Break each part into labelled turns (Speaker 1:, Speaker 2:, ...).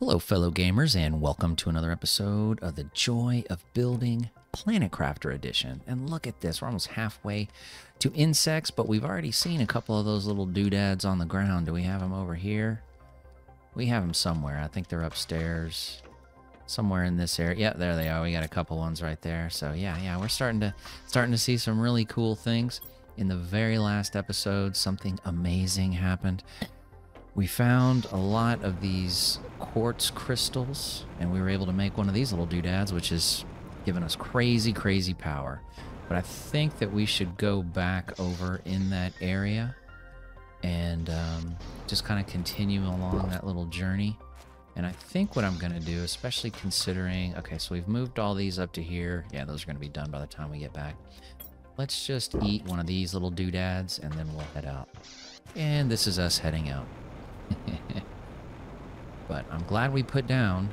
Speaker 1: Hello, fellow gamers, and welcome to another episode of the Joy of Building Planet Crafter Edition. And look at this, we're almost halfway to insects, but we've already seen a couple of those little doodads on the ground. Do we have them over here? We have them somewhere. I think they're upstairs, somewhere in this area. Yeah, there they are. We got a couple ones right there. So yeah, yeah, we're starting to starting to see some really cool things. In the very last episode, something amazing happened. We found a lot of these quartz crystals, and we were able to make one of these little doodads, which has given us crazy, crazy power. But I think that we should go back over in that area and um, just kind of continue along that little journey. And I think what I'm going to do, especially considering, okay, so we've moved all these up to here. Yeah, those are going to be done by the time we get back. Let's just eat one of these little doodads and then we'll head out. And this is us heading out. but I'm glad we put down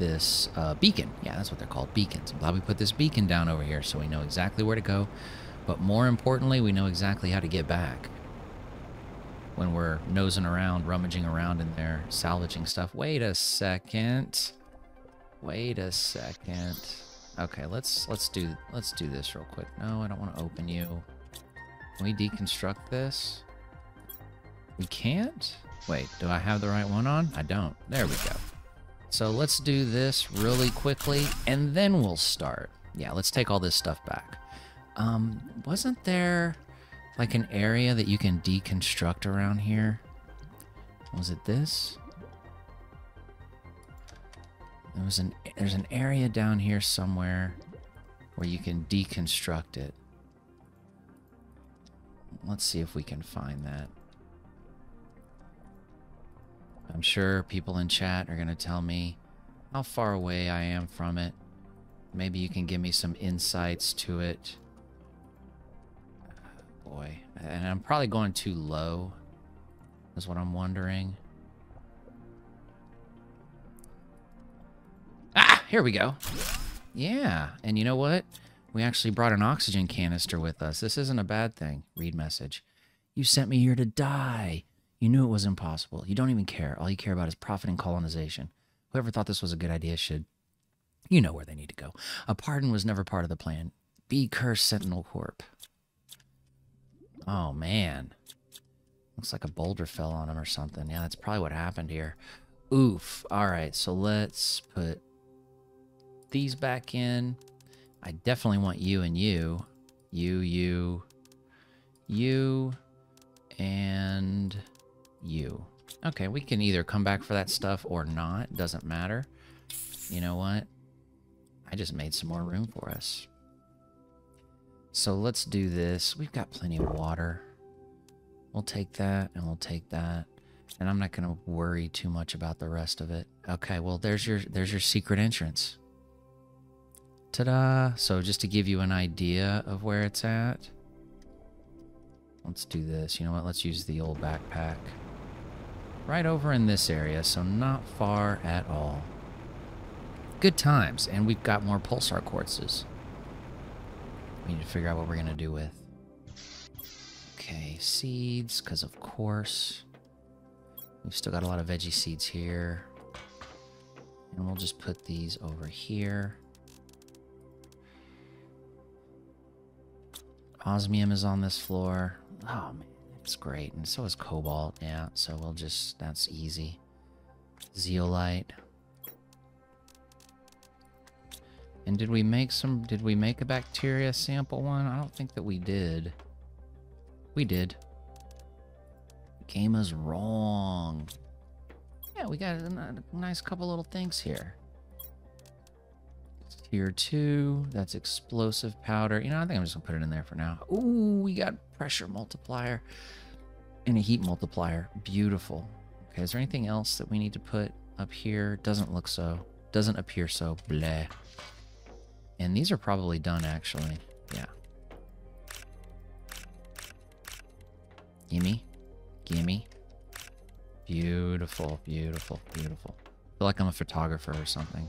Speaker 1: this uh, beacon. Yeah, that's what they're called, beacons. I'm glad we put this beacon down over here so we know exactly where to go. But more importantly, we know exactly how to get back. When we're nosing around, rummaging around in there, salvaging stuff. Wait a second. Wait a second. Okay, let's let's do let's do this real quick. No, I don't want to open you. Can we deconstruct this? We can't? Wait, do I have the right one on? I don't. There we go. So let's do this really quickly, and then we'll start. Yeah, let's take all this stuff back. Um, wasn't there like an area that you can deconstruct around here? Was it this? There was an there's an area down here somewhere where you can deconstruct it. Let's see if we can find that. I'm sure people in chat are going to tell me how far away I am from it. Maybe you can give me some insights to it. Boy, and I'm probably going too low, is what I'm wondering. Ah, here we go. Yeah, and you know what? We actually brought an oxygen canister with us. This isn't a bad thing. Read message. You sent me here to die. You knew it was impossible. You don't even care. All you care about is profit and colonization. Whoever thought this was a good idea should. You know where they need to go. A pardon was never part of the plan. Be cursed, Sentinel Corp. Oh, man. Looks like a boulder fell on him or something. Yeah, that's probably what happened here. Oof. All right, so let's put these back in. I definitely want you and you. You, you, you, and you. Okay, we can either come back for that stuff or not. Doesn't matter. You know what? I just made some more room for us. So let's do this. We've got plenty of water. We'll take that and we'll take that. And I'm not going to worry too much about the rest of it. Okay, well there's your there's your secret entrance. Ta-da! So just to give you an idea of where it's at. Let's do this. You know what? Let's use the old backpack right over in this area, so not far at all. Good times, and we've got more pulsar quartzes. We need to figure out what we're going to do with. Okay, seeds, because of course. We've still got a lot of veggie seeds here. And we'll just put these over here. Osmium is on this floor. Oh, man. It's great. And so is cobalt. Yeah, so we'll just... That's easy. Zeolite. And did we make some... Did we make a bacteria sample one? I don't think that we did. We did. Game is wrong. Yeah, we got a nice couple little things here. Tier 2, that's explosive powder. You know, I think I'm just going to put it in there for now. Ooh, we got pressure multiplier and a heat multiplier. Beautiful. Okay, is there anything else that we need to put up here? Doesn't look so. Doesn't appear so. Bleh. And these are probably done, actually. Yeah. Gimme. Gimme. Beautiful, beautiful, beautiful. I feel like I'm a photographer or something.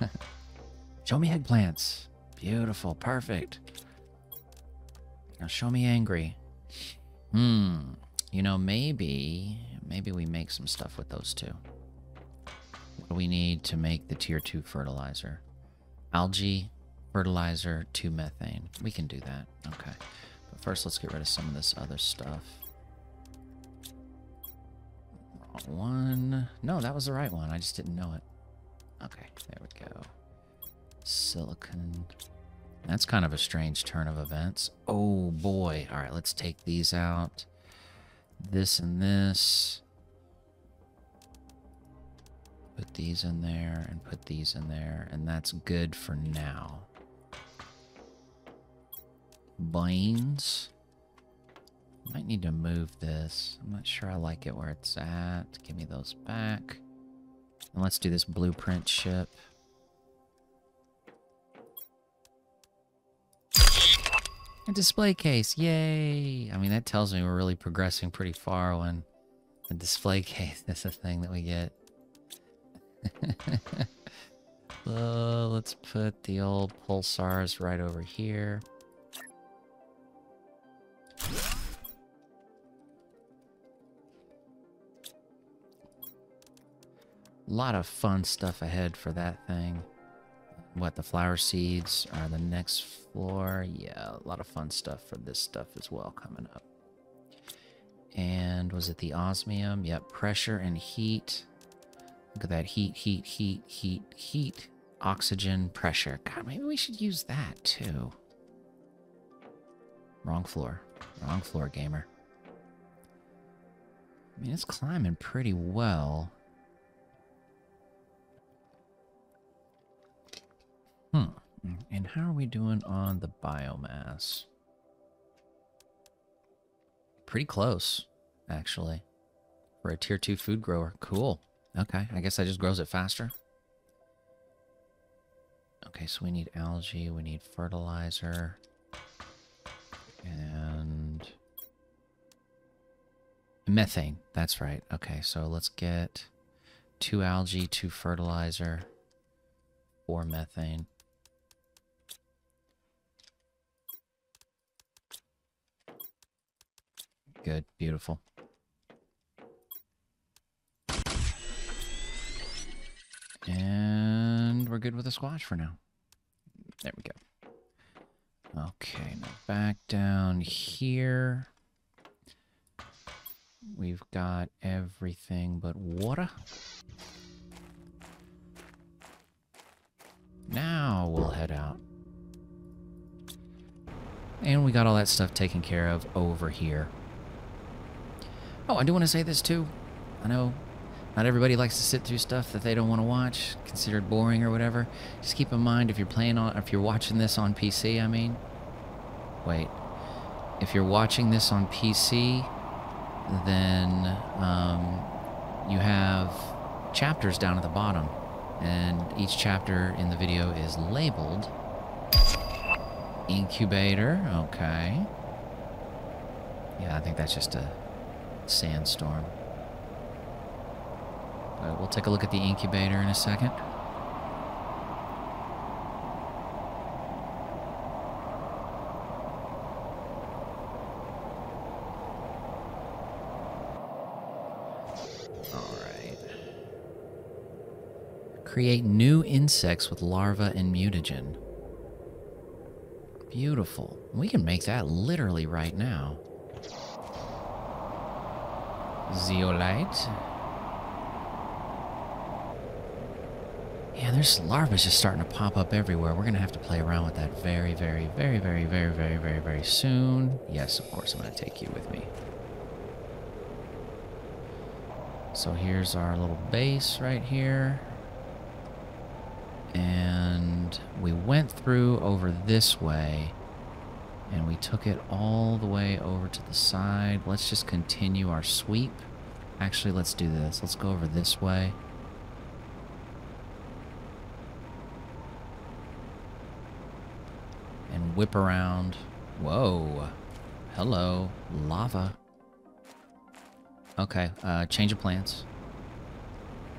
Speaker 1: Show me eggplants. Beautiful. Perfect. Now show me angry. Hmm. You know, maybe, maybe we make some stuff with those two. What do we need to make the tier 2 fertilizer? Algae, fertilizer, 2 methane. We can do that. Okay. But first, let's get rid of some of this other stuff. Wrong one. No, that was the right one. I just didn't know it. Okay, there we go. Silicon. That's kind of a strange turn of events. Oh boy. All right, let's take these out. This and this. Put these in there and put these in there, and that's good for now. Beans. Might need to move this. I'm not sure I like it where it's at. Give me those back. And let's do this blueprint chip. A display case, yay! I mean, that tells me we're really progressing pretty far when a display case is a thing that we get. well, let's put the old pulsars right over here. A lot of fun stuff ahead for that thing. What, the flower seeds are the next floor? Yeah, a lot of fun stuff for this stuff as well coming up. And was it the osmium? Yep, pressure and heat. Look at that heat, heat, heat, heat, heat. Oxygen, pressure. God, maybe we should use that too. Wrong floor. Wrong floor, gamer. I mean, it's climbing pretty well. And how are we doing on the biomass? Pretty close, actually. For a tier 2 food grower. Cool. Okay, I guess that just grows it faster. Okay, so we need algae, we need fertilizer. And... Methane, that's right. Okay, so let's get two algae, two fertilizer, four methane. Good. Beautiful. And we're good with the squash for now. There we go. Okay, now back down here. We've got everything but water. Now we'll head out. And we got all that stuff taken care of over here. Oh, I do want to say this too. I know not everybody likes to sit through stuff that they don't want to watch, considered boring or whatever. Just keep in mind if you're playing on, if you're watching this on PC, I mean. Wait. If you're watching this on PC, then um, you have chapters down at the bottom. And each chapter in the video is labeled incubator. Okay. Yeah, I think that's just a sandstorm. But we'll take a look at the incubator in a second. Create new insects with larva and mutagen. Beautiful. We can make that literally right now. Zeolite. Yeah, there's larvae just starting to pop up everywhere. We're going to have to play around with that very, very, very, very, very, very, very, very soon. Yes, of course, I'm going to take you with me. So here's our little base right here. And we went through over this way. And we took it all the way over to the side. Let's just continue our sweep. Actually, let's do this. Let's go over this way. And whip around. Whoa. Hello. Lava. Okay, uh, change of plans.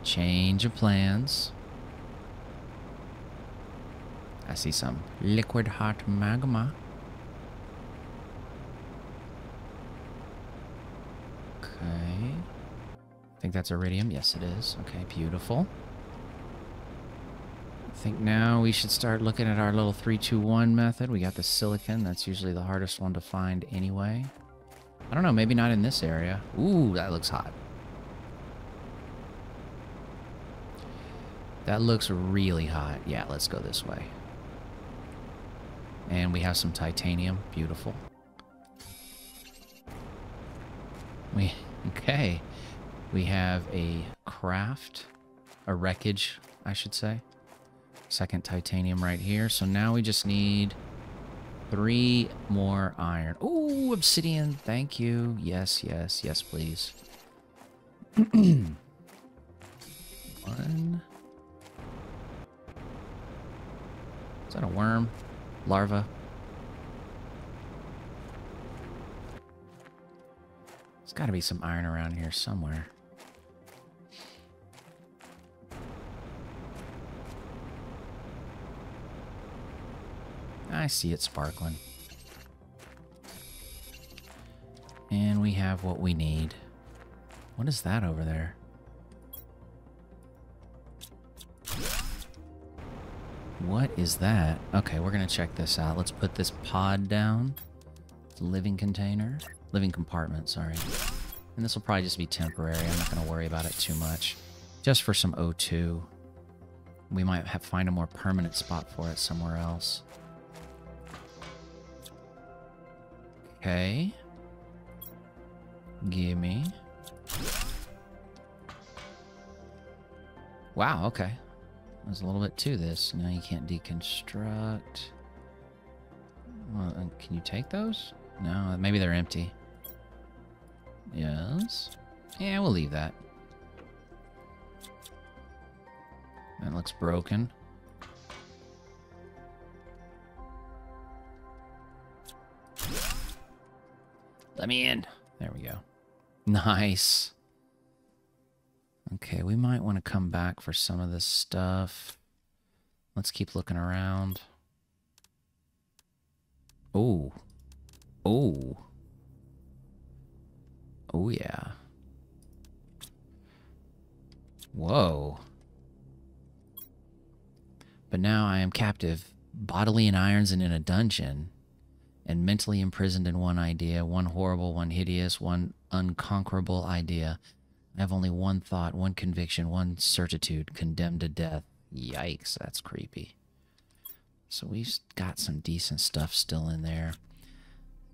Speaker 1: Change of plans. I see some liquid hot magma. Okay. think that's iridium. Yes, it is. Okay, beautiful. I think now we should start looking at our little 321 method. We got the silicon. That's usually the hardest one to find anyway. I don't know, maybe not in this area. Ooh, that looks hot. That looks really hot. Yeah, let's go this way. And we have some titanium. Beautiful. We, okay. We have a craft, a wreckage, I should say. Second titanium right here. So now we just need three more iron. Oh, obsidian. Thank you. Yes, yes, yes, please. One. Is that a worm? Larva? There's got to be some iron around here somewhere. I see it sparkling. And we have what we need. What is that over there? What is that? Okay, we're to check this out. Let's put this pod down. Living container. Living compartment, sorry. And this will probably just be temporary. I'm not going to worry about it too much. Just for some O2. We might have find a more permanent spot for it somewhere else. Okay. Gimme. Wow, okay. There's a little bit to this. Now you can't deconstruct. Well, can you take those? No, maybe they're empty. Yes. Yeah, we'll leave that. That looks broken. Let me in. There we go. Nice. Okay, we might want to come back for some of this stuff. Let's keep looking around. Oh. Oh. Oh, yeah. Whoa. But now I am captive, bodily in irons and in a dungeon, and mentally imprisoned in one idea, one horrible, one hideous, one unconquerable idea. I have only one thought, one conviction, one certitude, condemned to death. Yikes, that's creepy. So we've got some decent stuff still in there.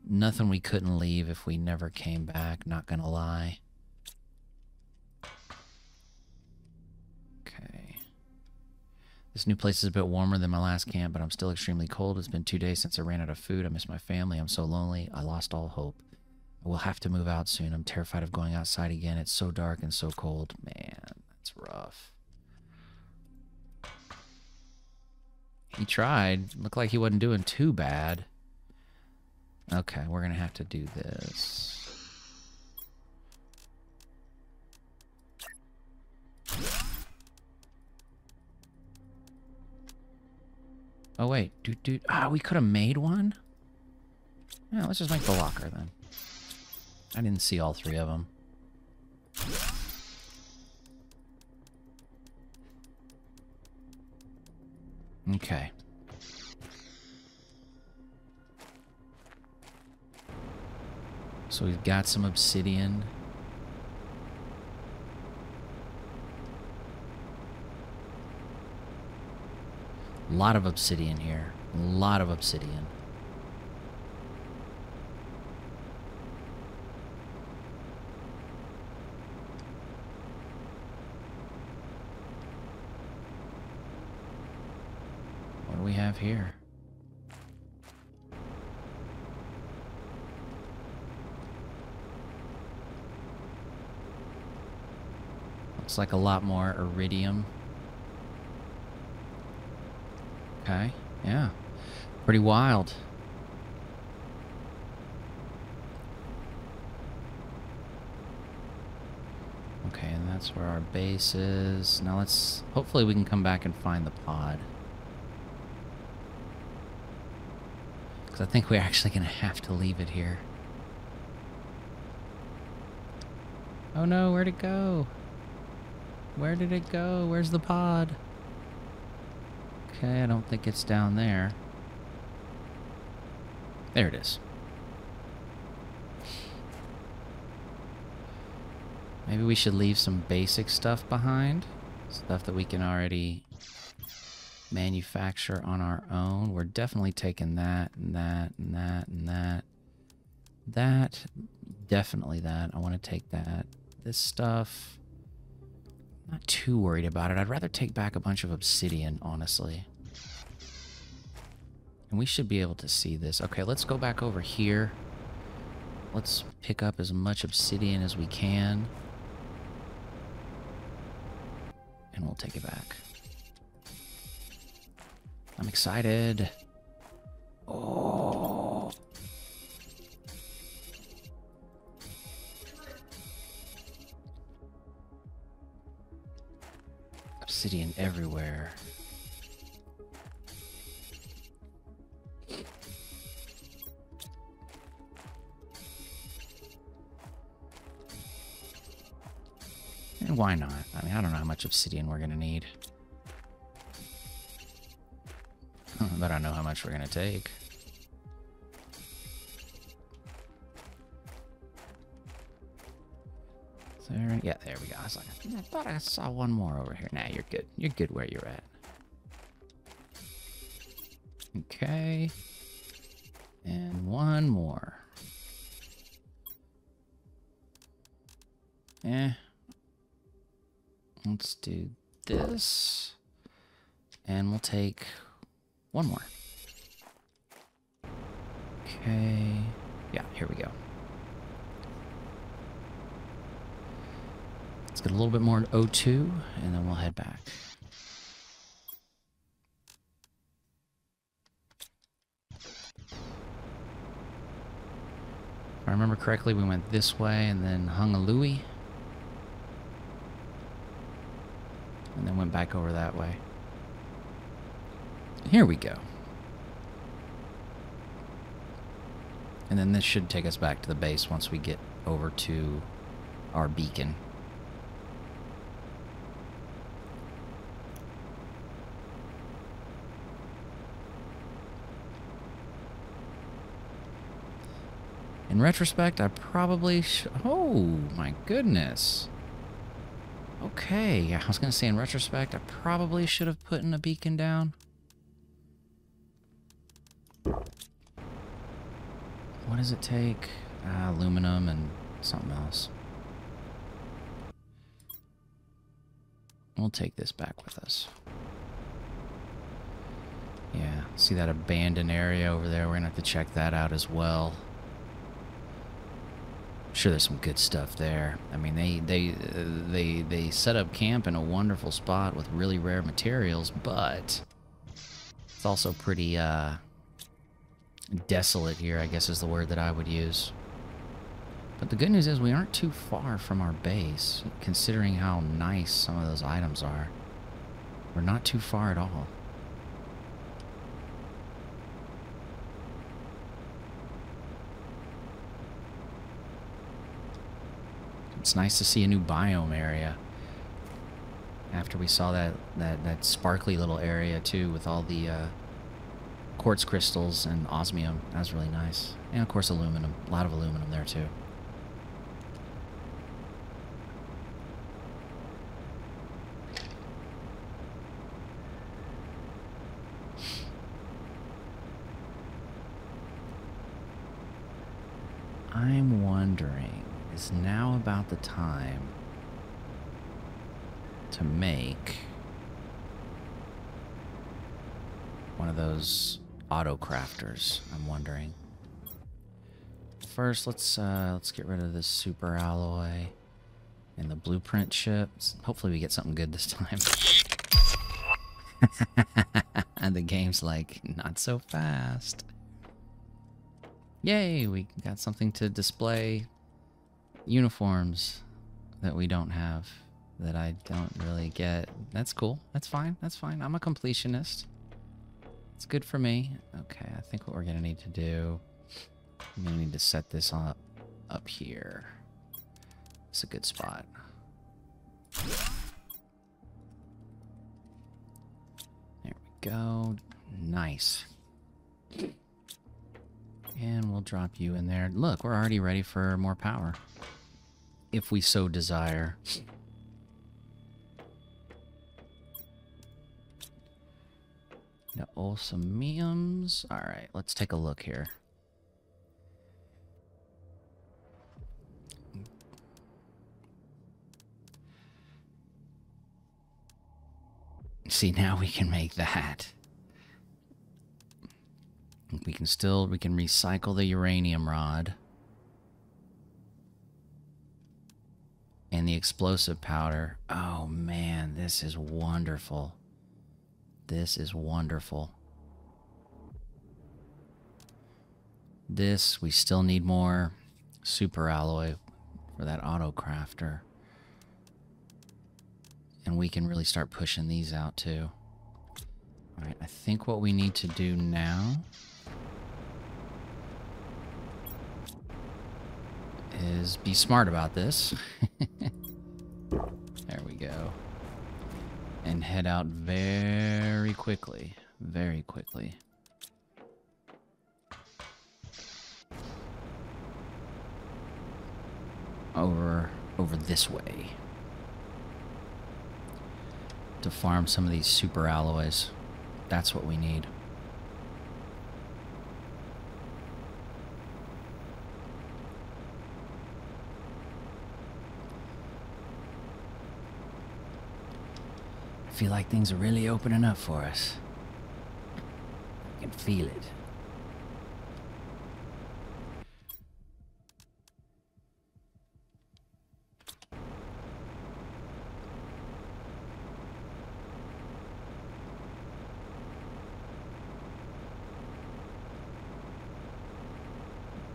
Speaker 1: Nothing we couldn't leave if we never came back, not gonna lie. Okay. This new place is a bit warmer than my last camp, but I'm still extremely cold. It's been two days since I ran out of food. I miss my family. I'm so lonely. I lost all hope. I will have to move out soon. I'm terrified of going outside again. It's so dark and so cold. Man, that's rough. He tried. Looked like he wasn't doing too bad. Okay, we're to have to do this. Oh, wait. Dude, dude. Ah, we could have made one? Yeah, let's just make the locker then. I didn't see all three of them. Okay. So we've got some obsidian. A lot of obsidian here. A lot of obsidian. What do we have here? Looks like a lot more iridium. Okay, yeah. Pretty wild. Okay, and that's where our base is. Now let's... Hopefully we can come back and find the pod. Because I think we're actually going to have to leave it here. Oh no, where'd it go? Where did it go? Where's the pod? Okay, I don't think it's down there. There it is. Maybe we should leave some basic stuff behind. Stuff that we can already manufacture on our own. We're definitely taking that and that and that and that. That, definitely that. I want to take that. This stuff, not too worried about it. I'd rather take back a bunch of obsidian, honestly. And we should be able to see this. Okay, let's go back over here. Let's pick up as much obsidian as we can. And we'll take it back. I'm excited. Obsidian everywhere. And why not? I mean, I don't know how much obsidian we're to need. but I know how much we're to take. There, yeah, there we go. I, like, I thought I saw one more over here. Nah, you're good. You're good where you're at. Okay. And one more. Eh. Let's do this. And we'll take one more. Okay. Yeah, here we go. Get a little bit more O2, and then we'll head back. If I remember correctly, we went this way and then hung a Louis. And then went back over that way. Here we go. And then this should take us back to the base once we get over to our beacon. In retrospect, I probably Oh, my goodness. Okay, I was going to say in retrospect, I probably should have put in a beacon down. What does it take? Uh, aluminum and something else. We'll take this back with us. Yeah, see that abandoned area over there? We're going to have to check that out as well. Sure there's some good stuff there. I mean, they they uh, they they set up camp in a wonderful spot with really rare materials, but it's also pretty uh desolate here, I guess is the word that I would use. But the good news is we aren't too far from our base, considering how nice some of those items are. We're not too far at all. It's nice to see a new biome area. After we saw that, that, that sparkly little area too with all the uh, quartz crystals and osmium. That was really nice. And of course aluminum. A lot of aluminum there too. I'm wondering, is now about the time to make one of those auto crafters, I'm wondering. First, let's uh, let's get rid of this super alloy and the blueprint chips. Hopefully we get something good this time. and the game's like, not so fast. Yay, we got something to display uniforms that we don't have that I don't really get. That's cool. That's fine. That's fine. I'm a completionist. It's good for me. Okay, I think what we're going to need to do... I'm going to need to set this up, up here. It's a good spot. There we go. Nice. And we'll drop you in there. Look, we're already ready for more power. If we so desire. Now, The osmiums. Alright, let's take a look here. See, now we can make that. We can still, we can recycle the uranium rod. And the explosive powder. Oh man, this is wonderful. This is wonderful. This, we still need more super alloy for that auto crafter. And we can really start pushing these out too. Alright, I think what we need to do now is be smart about this. there we go. And head out very quickly. Very quickly. Over over this way. To farm some of these super alloys. That's what we need. Feel like things are really opening up for us. I can feel it.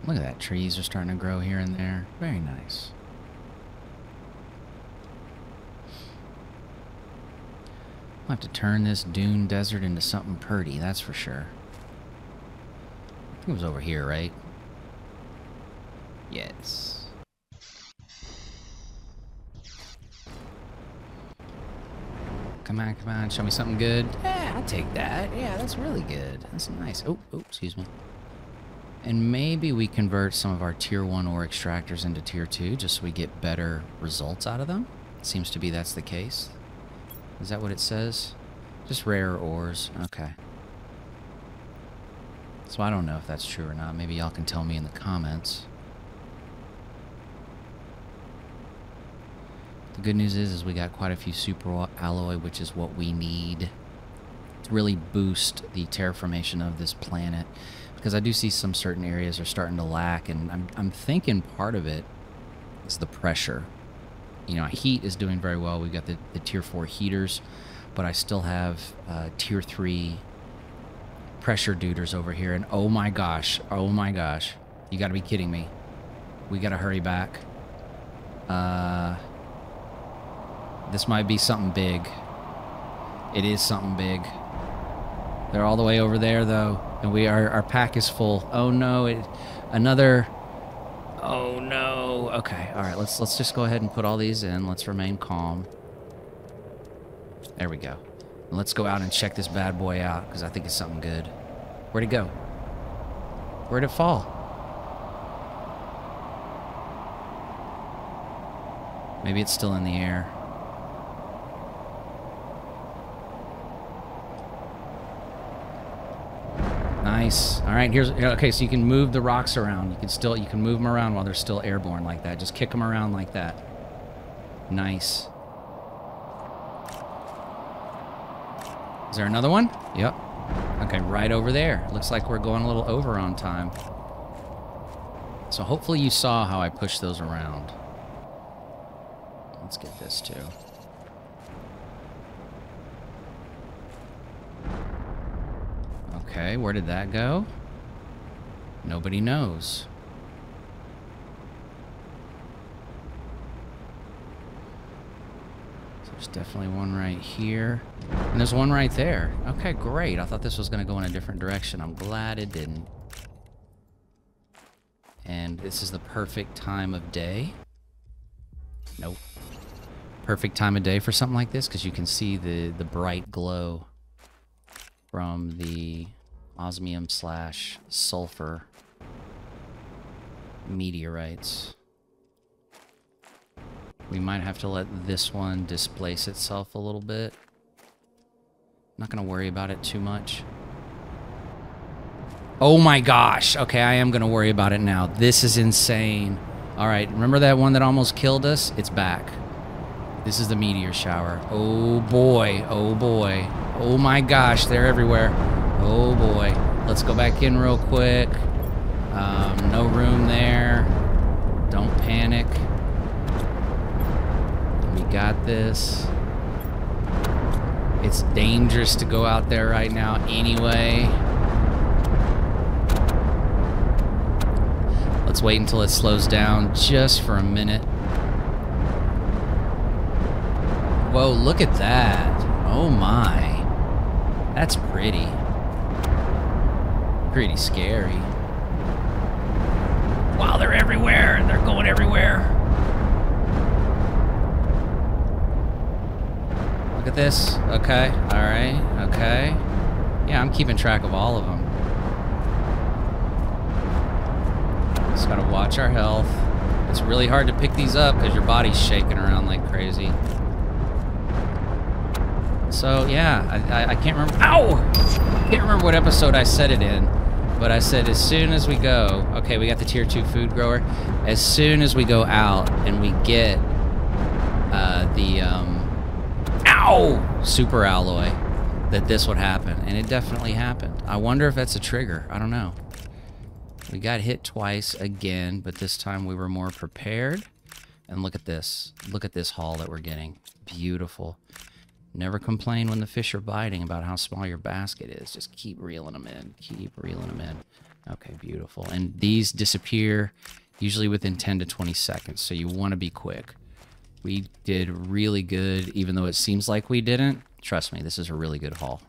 Speaker 1: Look at that, trees are starting to grow here and there. Very nice. We'll have to turn this dune desert into something pretty, that's for sure. I think it was over here, right? Yes. Come on, come on, show me something good. Yeah, I'll take that. Yeah, that's really good. That's nice. Oh, oh, excuse me. And maybe we convert some of our tier 1 ore extractors into tier 2 just so we get better results out of them. Seems to be that's the case. Is that what it says? Just rare ores. Okay. So I don't know if that's true or not. Maybe y'all can tell me in the comments. The good news is, is we got quite a few super alloy, which is what we need to really boost the terraformation of this planet. Because I do see some certain areas are starting to lack, and I'm, I'm thinking part of it is the pressure you know, heat is doing very well. We've got the, the tier four heaters, but I still have uh, tier three pressure duders over here. And oh my gosh, oh my gosh, you got to be kidding me. We got to hurry back. Uh, this might be something big. It is something big. They're all the way over there though, and we are our pack is full. Oh no, it, another Oh no. Okay. All right. Let's let's just go ahead and put all these in. Let's remain calm. There we go. let's go out and check this bad boy out because I think it's something good. Where'd it go? Where'd it fall? Maybe it's still in the air. Nice. All right, here's okay. So you can move the rocks around. You can still you can move them around while they're still airborne like that. Just kick them around like that. Nice. Is there another one? Yep. Okay, right over there. Looks like we're going a little over on time. So hopefully you saw how I pushed those around. Let's get this too. Okay, where did that go? Nobody knows. There's definitely one right here. And there's one right there. Okay, great. I thought this was going to go in a different direction. I'm glad it didn't. And this is the perfect time of day. Nope. Perfect time of day for something like this because you can see the, the bright glow from the osmium slash sulfur meteorites. We might have to let this one displace itself a little bit. Not going to worry about it too much. Oh my gosh. Okay, I am going to worry about it now. This is insane. All right, remember that one that almost killed us? It's back. This is the meteor shower. Oh boy. Oh boy. Oh my gosh, they're everywhere. Oh boy. Let's go back in real quick. Um, no room there. Don't panic. We got this. It's dangerous to go out there right now anyway. Let's wait until it slows down just for a minute. Whoa, look at that. Oh my. That's pretty. Pretty scary. Wow, they're everywhere. They're going everywhere. Look at this. Okay. All right. Okay. Yeah, I'm keeping track of all of them. Just gotta watch our health. It's really hard to pick these up because your body's shaking around like crazy. So yeah, I, I, I, can't remember. Ow! I can't remember what episode I said it in, but I said as soon as we go. Okay, we got the tier two food grower. As soon as we go out and we get uh, the um, ow super alloy, that this would happen, and it definitely happened. I wonder if that's a trigger. I don't know. We got hit twice again, but this time we were more prepared. And look at this. Look at this haul that we're getting. Beautiful. Never complain when the fish are biting about how small your basket is. Just keep reeling them in. Keep reeling them in. Okay, beautiful. And these disappear usually within 10 to 20 seconds, so you want to be quick. We did really good, even though it seems like we didn't. Trust me, this is a really good haul.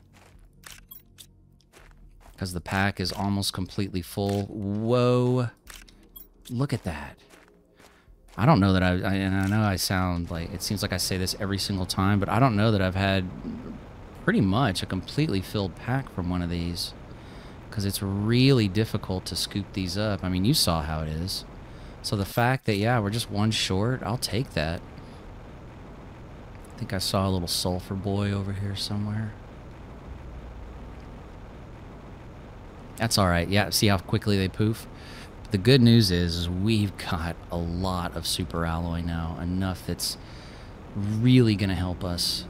Speaker 1: Because the pack is almost completely full. Whoa. Look at that. I don't know that I, I, and I know I sound like, it seems like I say this every single time, but I don't know that I've had pretty much a completely filled pack from one of these. Because it's really difficult to scoop these up. I mean, you saw how it is. So the fact that, yeah, we're just one short, I'll take that. I think I saw a little sulfur boy over here somewhere. That's all right. Yeah, see how quickly they poof? The good news is, we've got a lot of super alloy now, enough that's really going to help us.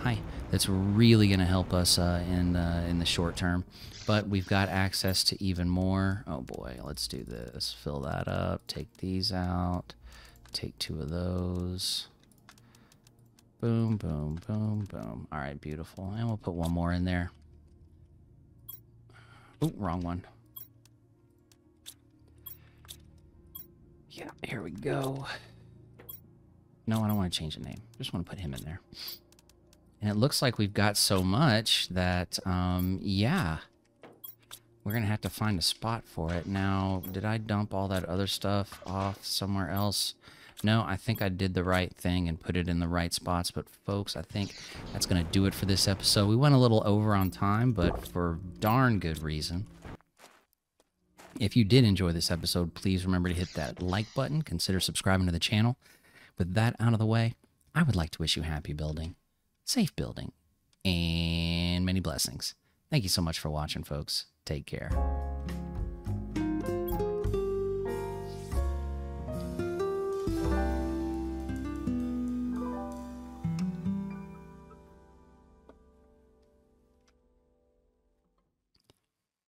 Speaker 1: Hi. That's really going to help us uh, in uh, in the short term. But we've got access to even more. Oh boy, let's do this. Fill that up. Take these out. Take two of those. Boom, boom, boom, boom. All right, beautiful. And we'll put one more in there. Oh, wrong one. Yeah, here we go. No, I don't want to change the name. Just want to put him in there. And it looks like we've got so much that, um, yeah. We're going to have to find a spot for it. Now, did I dump all that other stuff off somewhere else? No, I think I did the right thing and put it in the right spots. But, folks, I think that's going to do it for this episode. We went a little over on time, but for darn good reason. If you did enjoy this episode, please remember to hit that like button. Consider subscribing to the channel. With that out of the way, I would like to wish you happy building, safe building, and many blessings. Thank you so much for watching, folks. Take care.